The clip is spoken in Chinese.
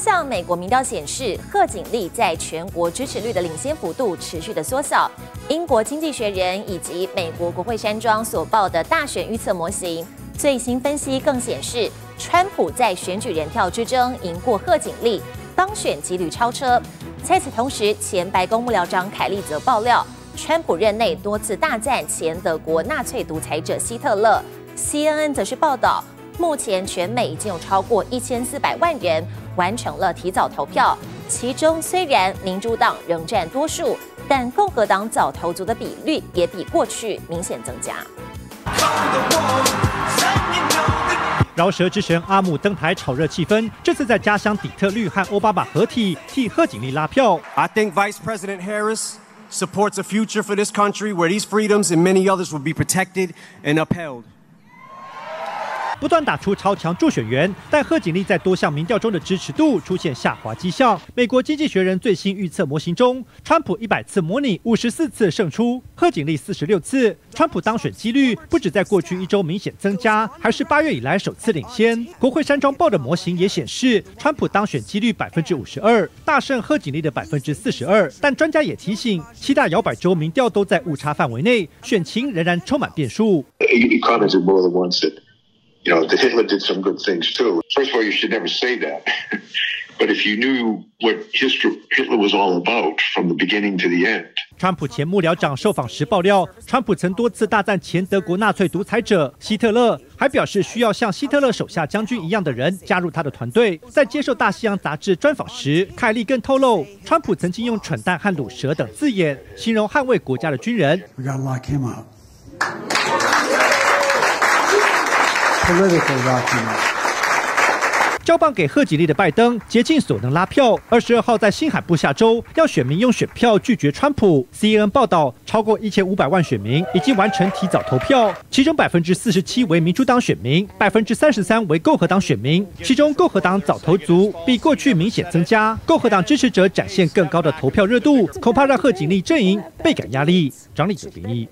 项美国民调显示，贺锦丽在全国支持率的领先幅度持续的缩小。英国经济学人以及美国国会山庄所报的大选预测模型最新分析更显示，川普在选举人票之争赢过贺锦丽，当选几率超车。在此同时，前白宫幕僚长凯利则爆料，川普任内多次大赞前德国纳粹独裁者希特勒。CNN 则是报道。目前全美已经有超过一千四百万人完成了提早投票，其中虽然民主党仍占多数，但共和党早投族的比率也比过去明显增加。饶舌之神阿姆登台炒热气氛，这次在家乡底特律和奥巴马合体替贺锦丽拉票。I think Vice President Harris supports a future for this country where these freedoms and many others will be protected and upheld. 不断打出超强助选员，但贺锦丽在多项民调中的支持度出现下滑迹象。美国经济学人最新预测模型中，川普一百次模拟五十四次胜出，贺锦丽四十六次。川普当选几率不止在过去一周明显增加，还是八月以来首次领先。国会山庄报的模型也显示，川普当选几率百分之五十二，大胜贺锦丽的百分之四十二。但专家也提醒，七大摇摆州民调都在误差范围内，选情仍然充满变数。You know, that Hitler did some good things too. First of all, you should never say that. but if you knew what history, Hitler was all about from the beginning to the end. 川普前幕僚长受访时爆料，川普曾多次大赞前德国纳粹独裁者希特勒，还表示需要像希特勒手下将军一样的人加入他的团队。在接受《大西洋》杂志专访时，凯利更透露，川普曾经用蠢蛋和卤蛇等字眼形容捍卫国家的军人。We 交棒给贺锦丽的拜登竭尽所能拉票。二十二号在新罕布夏州要选民用选票拒绝川普。CNN 报道，超过一千五百万选民已经完成提早投票，其中百分之四十七为民主党选民，百分之三十三为共和党选民。其中共和党早投族比过去明显增加，共和党支持者展现更高的投票热度，恐怕让贺锦丽阵营倍感压力。张立子评议。